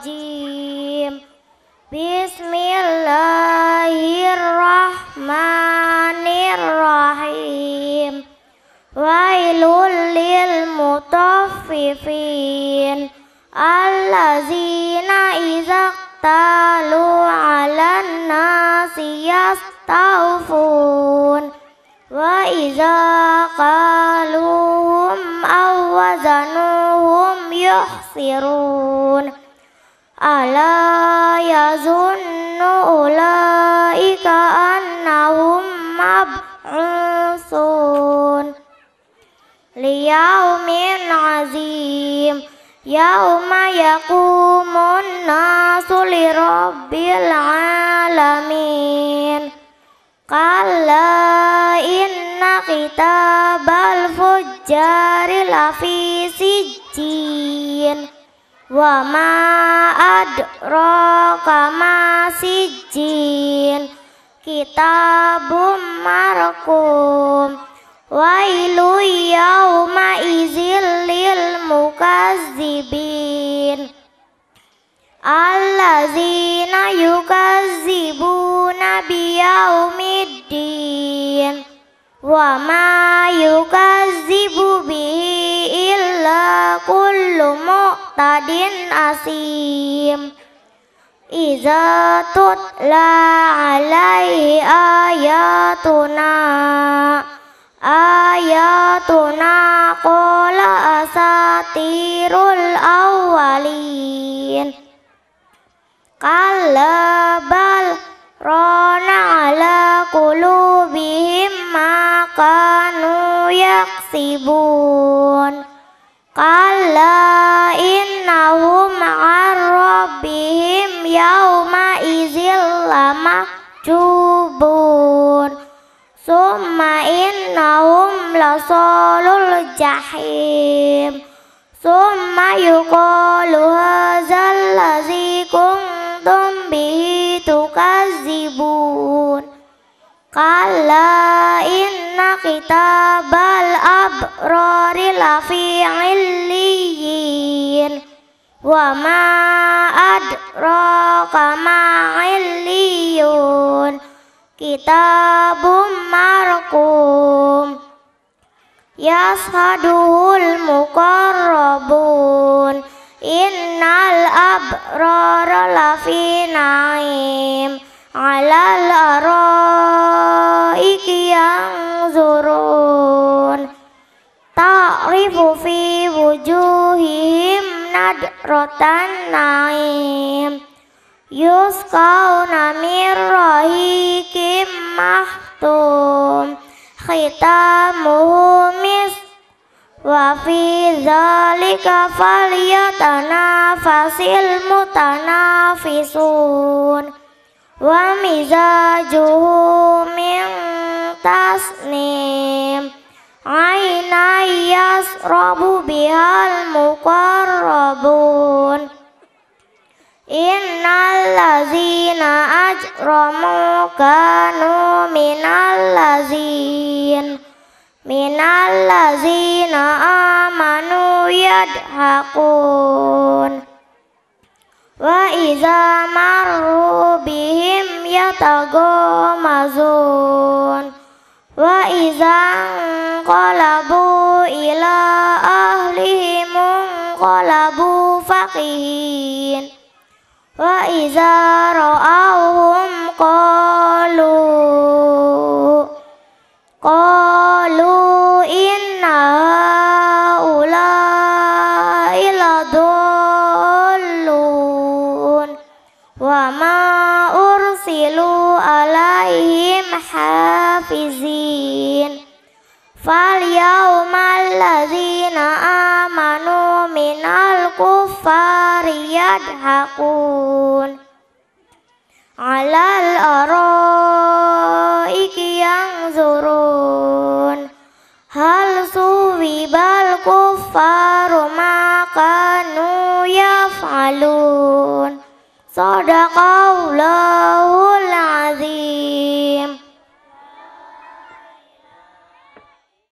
الرجيم. بسم الله الرحمن الرحيم. ويل للمطففين الذين إذا اقتالوا على الناس يستوفون. وإذا قالوهم أو وزنوهم يخسرون. ألا يظن أولئك أنهم مبعوثون ليوم عظيم يوم يقوم الناس لرب العالمين كلا إن كتاب الفجار لفي سجين وما adraka masijin kitabum markum wailu yauma izil lil mukazzibin. Allazina yukazibu biyaumiddin. Wa ma yukazzibu bihi Iza kullu muqtadin asim. Iza tutla alaihi ayatuna. Ayatuna qala asatirul awwalin. Kalla bal rona ala kulubihim makanu yaksibun. Kalla innahum an rabbihim yawma izil lamakjubun. Summa innahum lasolul jahim. Summa yuqalu hazal lazi kuntum bihi tukazzibun Kalla inna kitabal abrari lafi illiyin wa ma adraka ma illiyun. Kitabum ya yashaduhul muqarrabun. Innal abrara lafi naim. Alal Rotan naim. Yusqauna min rahikim mahtum. Khitamuhu mis. Wa fi dzalika falyatanafasil mutanafisun. Wa mizajuhu min tasnim. Aina yasrabu bihal الذين أجرموا كانوا من الذين من الذين آمنوا يضحكون وإذا مروا بهم يتغامزون وإذا انقلبوا إلى أهلهم انقلبوا فقيهين وإذا رأوهم قالوا قالوا إن هؤلاء لضالون وما أرسلوا عليهم حافظين فاليوم الذين يضحكون على الأرائك ينظرون هل صوب الكفار ما كانوا يفعلون صدق الله